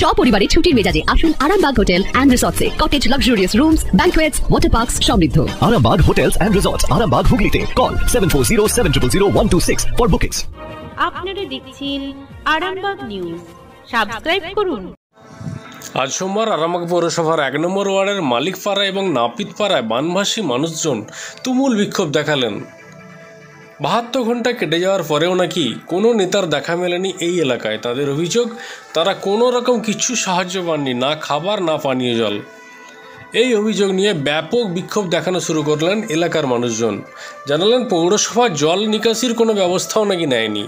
সপরিবারে ছুটির মেজাজে আসুন Arambagh hotel and রিসর্টসে cottage luxurious rooms banquets water parks সমৃদ্ধ। Arambag Hotels and Resorts, Arambag Hooghly Call 740 for bookings. আপনারা দেখছেন আরামবাগ নিউজ সাবস্ক্রাইব করুন। আজ সোমবার আরামবাগ পৌরসভার এক নম্বর ওয়ার্ডের মালিকপাড়া এবং নাপিতপাড়ায় বানভাসী মানুষজন তুমুল বিক্ষোভ দেখালেন। বাহাত্তর ঘণ্টা কেটে যাওয়ার পরেও নাকি কোনো নেতার দেখা মেলেনি এই এলাকায়। তাদের অভিযোগ তারা কোনো রকম কিছু সাহায্য পাননি না খাবার না পানীয় জল। এই অভিযোগ নিয়ে ব্যাপক বিক্ষোভ দেখানো শুরু করলেন এলাকার মানুষজন। জানালেন পৌরসভা জল নিকাশির কোনো ব্যবস্থাও নাকি নেয়নি।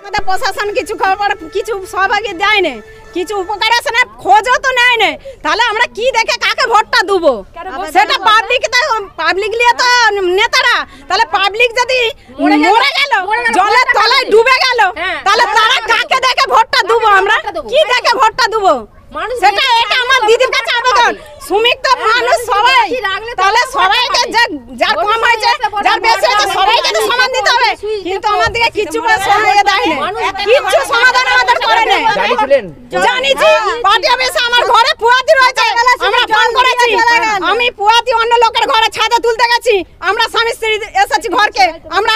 আমাদের প্রশাসন কিছু খবর কিছু সহভাগী দেয় না কিছু উপকার আছে না খোঁজও তো নেয় না তাহলে আমরা কি দেখে কাকে ভোটটা দেবো? সেটা পাবলিক পাবলিক নিয়ে তো নেতারা তাহলে পাবলিক যদি মরে গেল জলের তলায় ডুবে গেল তাহলে তারা কাকে দেখে ভোটটা দেবো? আমরা কি দেখে ভোটটা দেবো? সেটা এটা আমার দিদির কাছে আবেদন। শ্রমিক তো মানুষ সবাই। তাহলে সবাইকে যে যার কম হয়েছে যার বেশি হয়েছে সবাইকে তো সমান দিতে হবে। কিন্তু আমাদেরকে কিচ্ছু করে সময় দেয় না কিচ্ছু সমাধান আমাদের করে না জানিছি পার্টি অফিসে আমার ঘরে পুয়াতি রয়েছে আমরা ফোন করেছি আমি পুয়াতি অন্য লোকের ঘরে ছাদে তুলতে গেছি আমরা স্বামী স্ত্রী এসেছি ঘরকে আমরা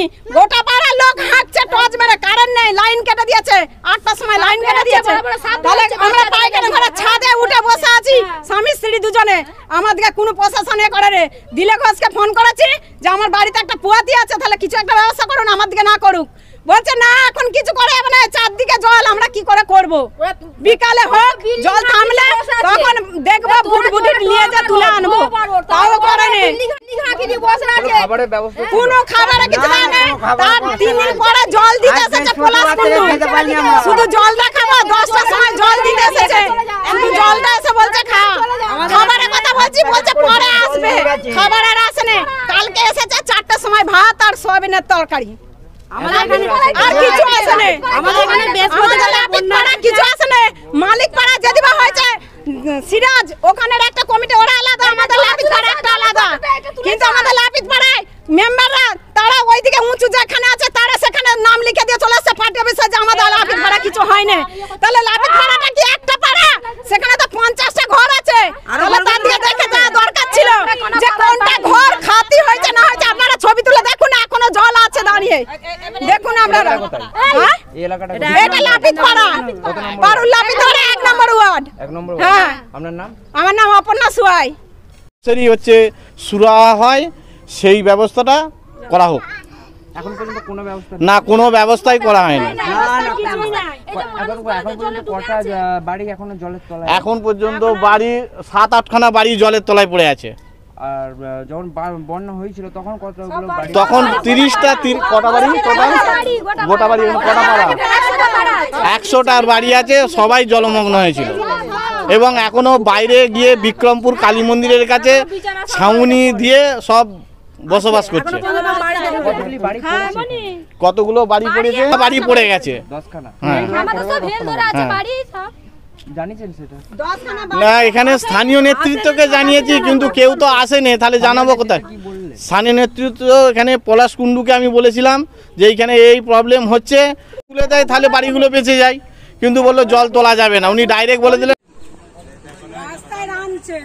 আর গোটা পাড়ার লোক হাঁটছে টর্চ মেরে কারেন্ট নেই লাইন কেটে দিয়েছে। আটটার সময় লাইন কেটে দিয়েছে। তাহলে আমরা পাইকারি ঘরে ছাদে উঠে বসে আছি স্বামী স্ত্রী দুজনে। আমাদেরকে কোনো প্রশাসন এ করে রে। দিলে ঘোষকে ফোন করেছি যে আমার বাড়িতে একটা পুয়াতি আছে তাহলে কিছু একটা ব্যবস্থা করুন আমার দিকে না করুক। বলছে না এখন কিছু করে যাবে না চারদিকে জল আমরা কি করে করব? বিকালে হোক জল থামলে তখন দেখব বুট নিয়ে যা তুলে আনব। তাও করে নে। কোনো খাবারে কিছু না তার তিন পরে জল দিতে এসেছে পলাশ শুধু জলটা খাব দশটার সময় জল দিতে এসেছে। শুধু জলটা এসে বলছে খা। খাবারের কথা বলছি বলছে পরে আসবে। খাবার আর আসে কালকে এসেছে চারটার সময় ভাত আর সয়াবিনের তরকারি। আর কিছু আসে না আমাদের এখানে আমাদের লাপিত পাড়া কিছু আসে না মালিক পাড়া যদি বা হয়েছে সিরাজ ওখানের একটা কমিটি ওরা আলাদা আমাদের লাপিত পাড়া একটা আলাদা কিন্তু আমাদের লাপিত পাড়ায় মেম্বাররা তারা ওইদিকে উঁচু যেখানে আছে তারা সেখানে নাম লিখে দিয়ে চলে আসছে পার্টি অফিসে যে আমাদের লাপিত পাড়া কিছু হয় না তাহলে লাপিত পাড়াটা কি একটা পাড়া সেখানে তো পঞ্চাশটা ঘর আছে তাহলে তার দিকে দেখে যাওয়া দরকার ছিল যে কোনটা ঘর খাতি হয়েছে না হয়েছে আপনারা ছবি তুলে দেখুন এখনও জল আছে দাঁড়িয়ে দেখুন আপনারা হ্যাঁ এই এলাকাটা এটা লাপিত পাড়া পারুল লাপিত পাড়া এক নম্বর ওয়ার্ড। এক নম্বর হ্যাঁ। আপনার নাম? আমার নাম অপর্ণা সুয়াই সেরই হচ্ছে সুরা হয় সেই ব্যবস্থাটা করা হোক। এখন পর্যন্ত কোনো ব্যবস্থা না কোনো ব্যবস্থাই করা হয়নি। এখন এখন পর্যন্ত কটা বাড়ি এখনও জলের তলায় এখন পর্যন্ত বাড়ি সাত আটখানা বাড়ি জলের তলায় পড়ে আছে। আর যখন বন্যা হয়েছিল তখন কতগুলো বাড়ি তখন তিরিশটা কটা বাড়ি? টোটাল গোটা বাড়ি। কটা পাড়া? একশোটার বাড়ি আছে সবাই জলমগ্ন হয়েছিল। এবং এখনও বাইরে গিয়ে বিক্রমপুর কালী মন্দিরের কাছে ছাউনি দিয়ে সব বসবাস করছে। কতগুলি বাড়ি পড়েছে? বাড়ি পড়ে গেছে। হ্যাঁ। হ্যাঁ। না এখানে স্থানীয় নেতৃত্বকে জানিয়েছি কিন্তু কেউ তো আসেনি তাহলে জানাব কোথায়? স্থানীয় নেতৃত্ব এখানে পলাশ কুণ্ডুকে আমি বলেছিলাম যে এইখানে এই প্রবলেম হচ্ছে। তুলে দেয় তাহলে বাড়িগুলো বেঁচে যায়। কিন্তু বলল জল তোলা যাবে না। উনি ডাইরেক্ট বলে দিলেন রাস্তায় রাঁধছে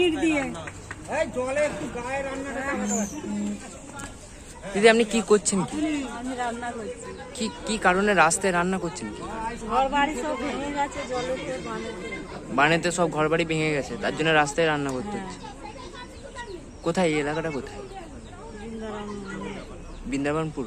ইট দিয়ে। দিদি আপনি কি করছেন কি? কি কি কারণে রাস্তায় রান্না করছেন কি? বানেতে। সব ঘর বাড়ি ভেঙে গেছে তার জন্য রাস্তায় রান্না করতে হচ্ছে। কোথায়? এই এলাকাটা কোথায়? বৃন্দাবনপুর।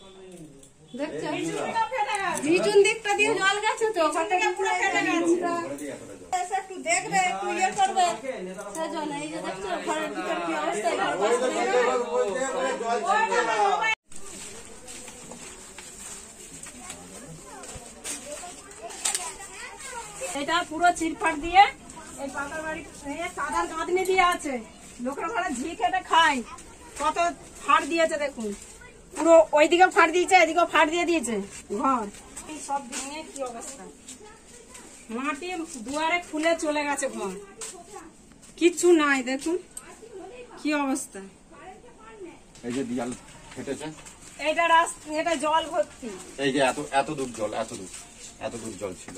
নিচুন দিকটা দিয়ে জল গেছে তো পুরো ফেটে গেছে। একটু দেখবে একটু ইয়ে করবে। সেজন্য এই যে দেখছ ঘরের ভিতর কি অবস্থা এটা পুরো চিরফাট দিয়ে এই পাকা বাড়ি সাদার গাঁথনি দিয়ে আছে। লোকের ঘরে ঝি খেটে খায়। কত ফাড় দিয়েছে দেখুন। পুরো ওইদিকে ফাড় দিয়েছে এদিকেও ফাড় দিয়ে দিয়েছে। ঘর। এই সব ভেঙে কি অবস্থা? মাটি দুয়ারে খুলে চলে গেছে ঘর। কিচ্ছু নাই দেখুন। কি অবস্থা। এই যে দিয়াল ফেটেছে। এইটা রাস্তা এটা জল ভর্তি। এই যে এত এত দূর জল এত দূর এত দূর জল ছিল।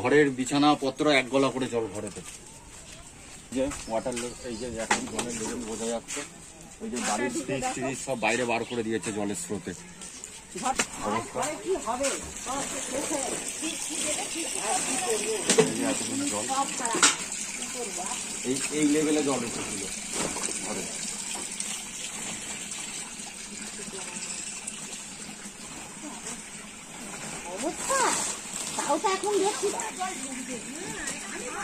ঘরের বিছানা পত্র এক গলা করে জল ঘরেতে যে ওয়াটার এই যে এখন জলের লেভেল বোঝা যাচ্ছে। ওই যে বাড়ির ফ্রিজ ফ্রিজ সব বাইরে বার করে দিয়েছে জলের স্রোতে। অবস্থা এই এই লেভেলে জল এসেছিল ঘরে।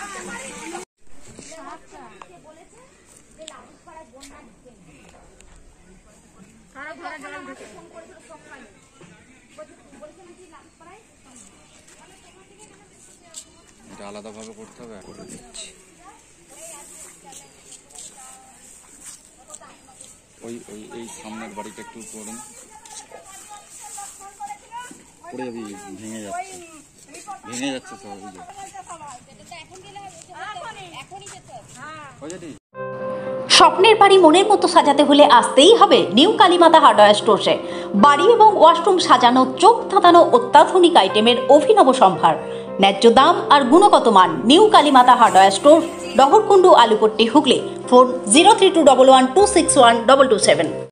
এটা আলাদাভাবে করতে হবে। করে দিচ্ছি। ওই ওই এই সামনের বাড়িটা একটু করুন। পড়ে যাবি ভেঙে যাচ্ছে। ভেঙে যাচ্ছে সব ওই যে। স্বপ্নের বাড়ি মনের মতো সাজাতে হলে আসতেই হবে নিউ কালীমাতা হার্ডওয়্যার স্টোর্সে। বাড়ি এবং ওয়াশরুম সাজানো চোখ ধাঁধানো অত্যাধুনিক আইটেমের অভিনব সম্ভার। ন্যায্য দাম আর গুণগত মান new Kalimata hardware store Daharkundu Aluppatti, Hooghly, phone zero three two double one two six one double two seven.